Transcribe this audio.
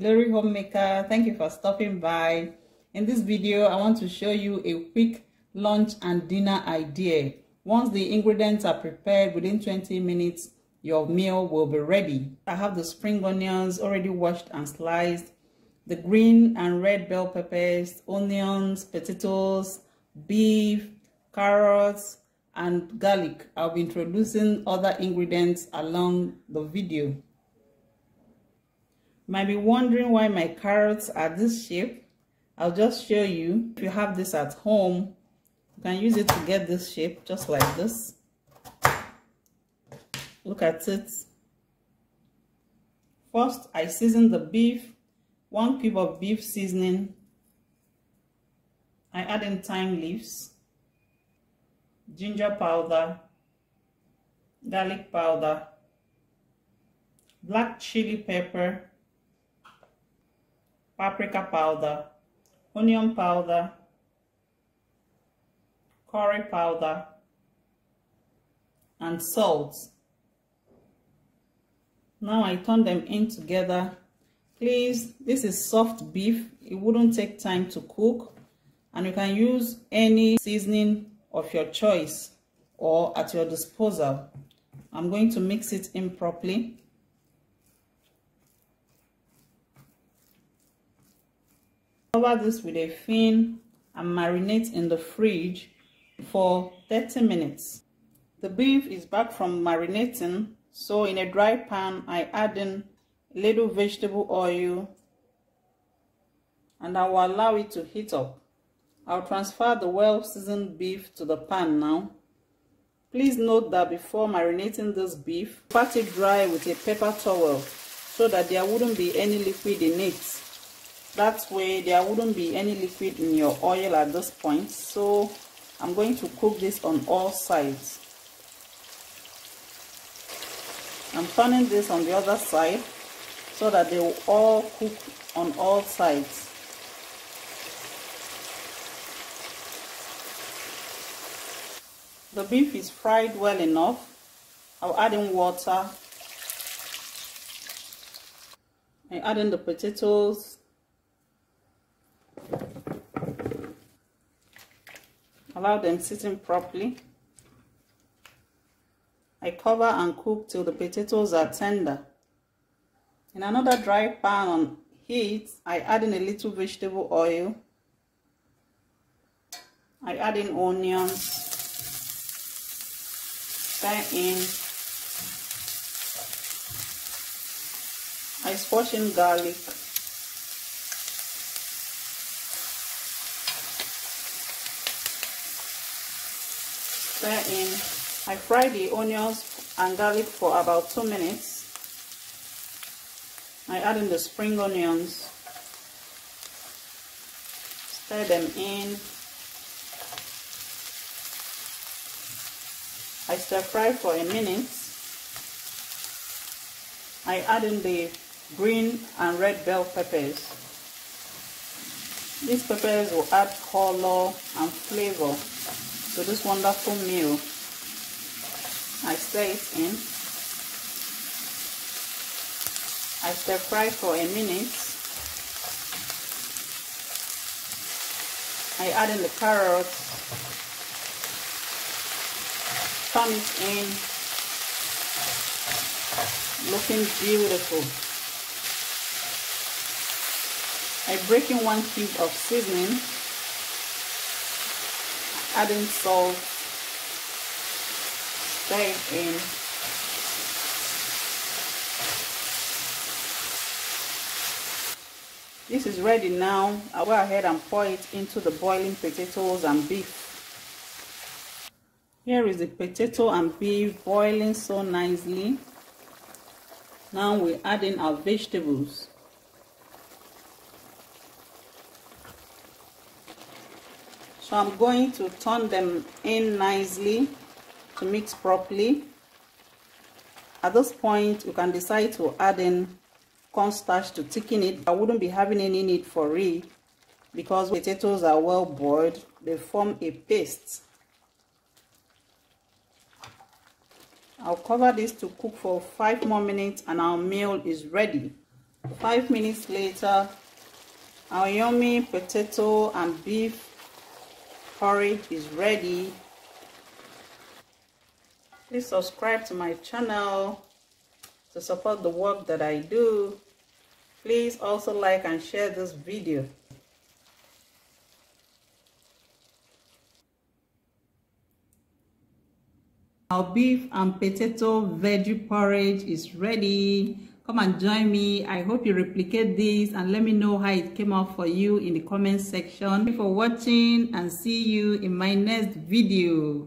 maker thank you for stopping by. In this video i want to show you a quick lunch and dinner idea. Once the ingredients are prepared within 20 minutes your meal will be ready. I have the spring onions already washed and sliced the green and red bell peppers onions potatoes beef carrots and garlic. I'll be introducing other ingredients along the video might be wondering why my carrots are this shape. I'll just show you. If you have this at home, you can use it to get this shape, just like this. Look at it. First, I season the beef. One cube of beef seasoning. I add in thyme leaves, ginger powder, garlic powder, black chili pepper, paprika powder, onion powder, curry powder, and salt. Now I turn them in together. Please, this is soft beef. It wouldn't take time to cook. And you can use any seasoning of your choice or at your disposal. I'm going to mix it in properly. Cover this with a fin and marinate in the fridge for 30 minutes. The beef is back from marinating, so in a dry pan, I add in a little vegetable oil and I will allow it to heat up. I'll transfer the well-seasoned beef to the pan now. Please note that before marinating this beef, pat it dry with a paper towel so that there wouldn't be any liquid in it that way there wouldn't be any liquid in your oil at this point. So I'm going to cook this on all sides. I'm turning this on the other side so that they will all cook on all sides. The beef is fried well enough. I'll add in water. I add in the potatoes allow them sitting properly. I cover and cook till the potatoes are tender. In another dry pan on heat I add in a little vegetable oil. I add in onions. Stir in. I squash in garlic stir in. I fry the onions and garlic for about 2 minutes. I add in the spring onions. Stir them in. I stir fry for a minute. I add in the green and red bell peppers. These peppers will add color and flavor to this wonderful meal. I stir it in. I stir fry for a minute. I add in the carrots. Turn it in. Looking beautiful. I break in one cube of seasoning adding salt, it in. This is ready now. I'll go ahead and pour it into the boiling potatoes and beef. Here is the potato and beef boiling so nicely. Now we add in our vegetables. So I'm going to turn them in nicely to mix properly. At this point, you can decide to add in cornstarch to thicken it. I wouldn't be having any need for it because potatoes are well boiled. They form a paste. I'll cover this to cook for 5 more minutes and our meal is ready. 5 minutes later, Our yummy potato and beef porridge is ready. Please subscribe to my channel to support the work that I do. Please also like and share this video. Our beef and potato veggie porridge is ready. Come and join me. I hope you replicate this and let me know how it came out for you in the comment section. Thank you for watching and see you in my next video.